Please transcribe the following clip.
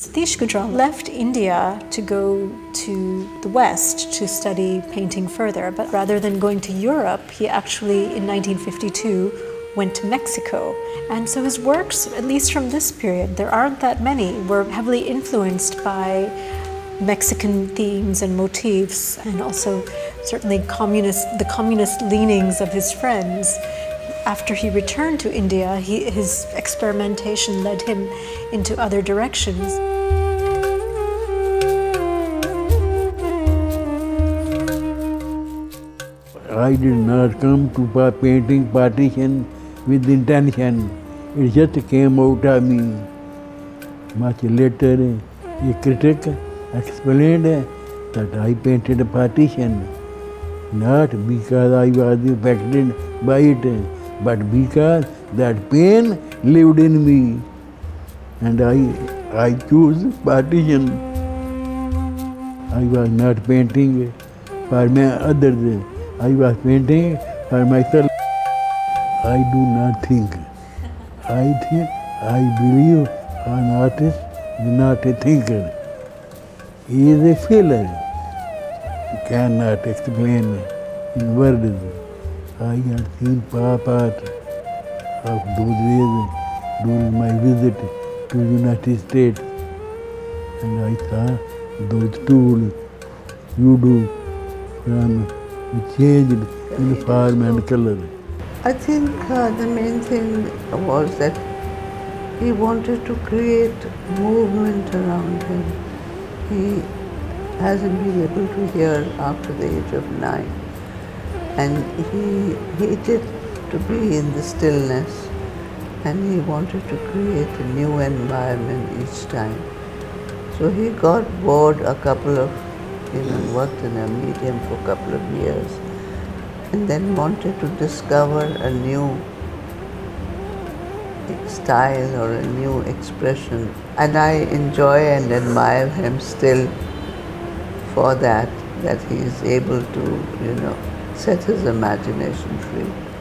Satish Gujral left India to go to the West to study painting further, but rather than going to Europe, he actually in 1952 went to Mexico. And so his works, at least from this period, there aren't that many, were heavily influenced by Mexican themes and motifs, and also certainly communist, the communist leanings of his friends after he returned to India, he, his experimentation led him into other directions. I did not come to painting partition with intention. It just came out of me. Much later, a critic explained that I painted a partition, not because I was affected by it, but because that pain lived in me and I, I choose partition. I was not painting for my others, I was painting for myself. I do not think. I think, I believe an artist is not a thinker. He is a feeler. He cannot explain in words. I had seen part of those days during my visit to United States. And I saw those tools you do from changed in form and color. I think uh, the main thing was that he wanted to create movement around him. He hasn't been able to hear after the age of nine and he hated to be in the stillness and he wanted to create a new environment each time. So he got bored a couple of, you know, worked in a medium for a couple of years and then wanted to discover a new style or a new expression. And I enjoy and admire him still for that, that he is able to, you know, set his imagination free.